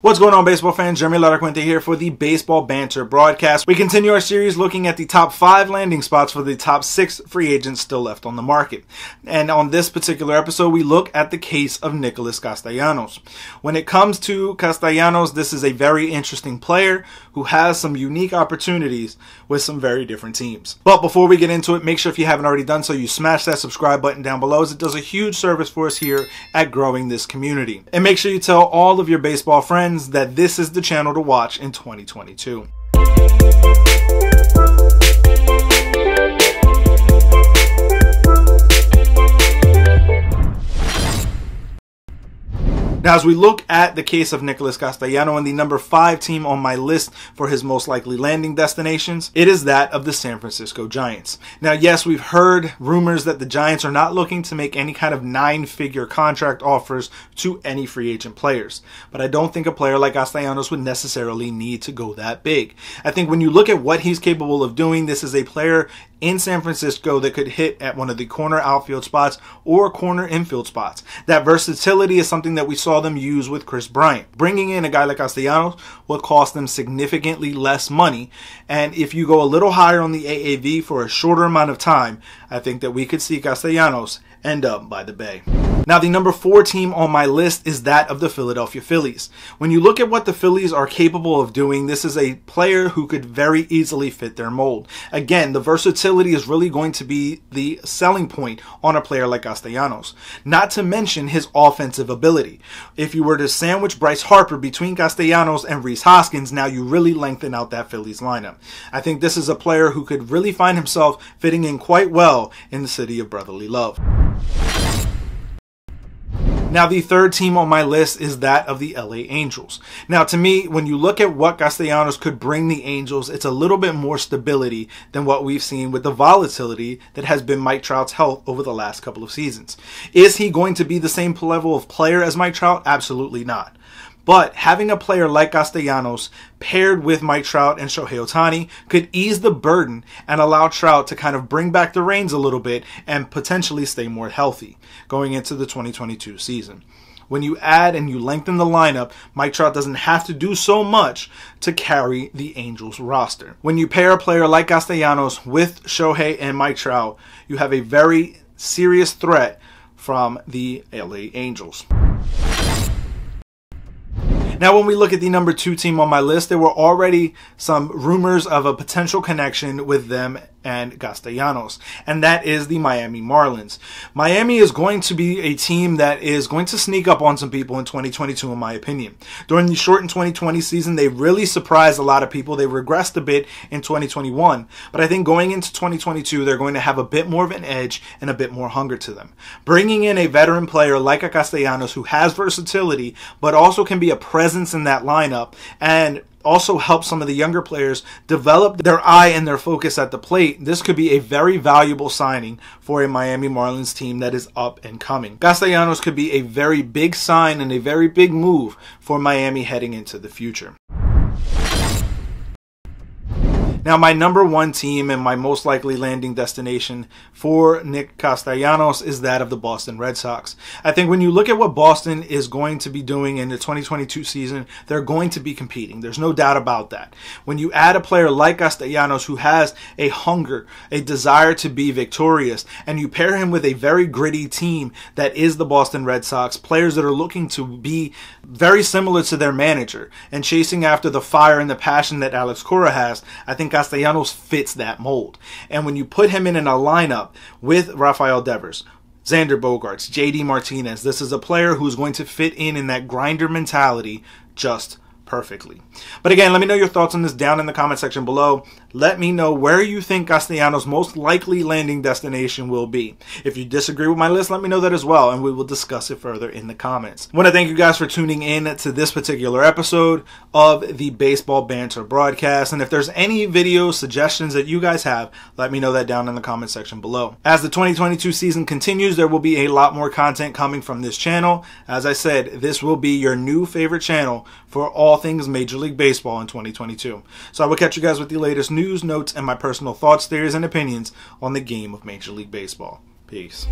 What's going on, baseball fans? Jeremy Laracuente here for the Baseball Banter broadcast. We continue our series looking at the top five landing spots for the top six free agents still left on the market. And on this particular episode, we look at the case of Nicholas Castellanos. When it comes to Castellanos, this is a very interesting player who has some unique opportunities with some very different teams. But before we get into it, make sure if you haven't already done so, you smash that subscribe button down below as it does a huge service for us here at growing this community. And make sure you tell all of your baseball friends friends that this is the channel to watch in 2022. Now, as we look at the case of Nicholas Castellano and the number five team on my list for his most likely landing destinations, it is that of the San Francisco Giants. Now, yes, we've heard rumors that the Giants are not looking to make any kind of nine figure contract offers to any free agent players, but I don't think a player like Castellanos would necessarily need to go that big. I think when you look at what he's capable of doing, this is a player in San Francisco that could hit at one of the corner outfield spots or corner infield spots. That versatility is something that we saw them use with Kris Bryant. Bringing in a guy like Castellanos will cost them significantly less money. And if you go a little higher on the AAV for a shorter amount of time, I think that we could see Castellanos end up by the Bay. Now, the number four team on my list is that of the Philadelphia Phillies. When you look at what the Phillies are capable of doing, this is a player who could very easily fit their mold. Again, the versatility is really going to be the selling point on a player like Castellanos. Not to mention his offensive ability. If you were to sandwich Bryce Harper between Castellanos and Rhys Hoskins, now you really lengthen out that Phillies lineup. I think this is a player who could really find himself fitting in quite well in the city of brotherly love. Now, the third team on my list is that of the LA Angels. Now, to me, when you look at what Castellanos could bring the Angels, it's a little bit more stability than what we've seen with the volatility that has been Mike Trout's health over the last couple of seasons. Is he going to be the same level of player as Mike Trout? Absolutely not. But having a player like Castellanos paired with Mike Trout and Shohei Ohtani could ease the burden and allow Trout to kind of bring back the reins a little bit and potentially stay more healthy going into the 2022 season. When you add and you lengthen the lineup, Mike Trout doesn't have to do so much to carry the Angels roster. When you pair a player like Castellanos with Shohei and Mike Trout, you have a very serious threat from the LA Angels. Now, when we look at the number two team on my list, there were already some rumors of a potential connection with them and Castellanos, and that is the Miami Marlins. Miami is going to be a team that is going to sneak up on some people in 2022, in my opinion. During the shortened 2020 season, they really surprised a lot of people. They regressed a bit in 2021, but I think going into 2022, they're going to have a bit more of an edge and a bit more hunger to them. Bringing in a veteran player like a Castellanos who has versatility, but also can be a presence in that lineup and also help some of the younger players develop their eye and their focus at the plate, this could be a very valuable signing for a Miami Marlins team that is up and coming. Castellanos could be a very big sign and a very big move for Miami heading into the future. Now, my number one team and my most likely landing destination for Nick Castellanos is that of the Boston Red Sox. I think when you look at what Boston is going to be doing in the 2022 season, they're going to be competing. There's no doubt about that. When you add a player like Castellanos who has a hunger, a desire to be victorious, and you pair him with a very gritty team that is the Boston Red Sox, players that are looking to be very similar to their manager and chasing after the fire and the passion that Alex Cora has, I think Castellanos fits that mold. And when you put him in, in a lineup with Rafael Devers, Xander Bogaerts, JD Martinez, this is a player who's going to fit in in that grinder mentality just perfectly. But again, let me know your thoughts on this down in the comment section below. Let me know where you think Castellanos' most likely landing destination will be. If you disagree with my list, let me know that as well, and we will discuss it further in the comments. I want to thank you guys for tuning in to this particular episode of the Baseball Banter broadcast. And if there's any video suggestions that you guys have, let me know that down in the comment section below. As the 2022 season continues, there will be a lot more content coming from this channel. As I said, this will be your new favorite channel for all things Major League Baseball in 2022. So I will catch you guys with the latest news, notes, and my personal thoughts, theories, and opinions on the game of Major League Baseball. Peace.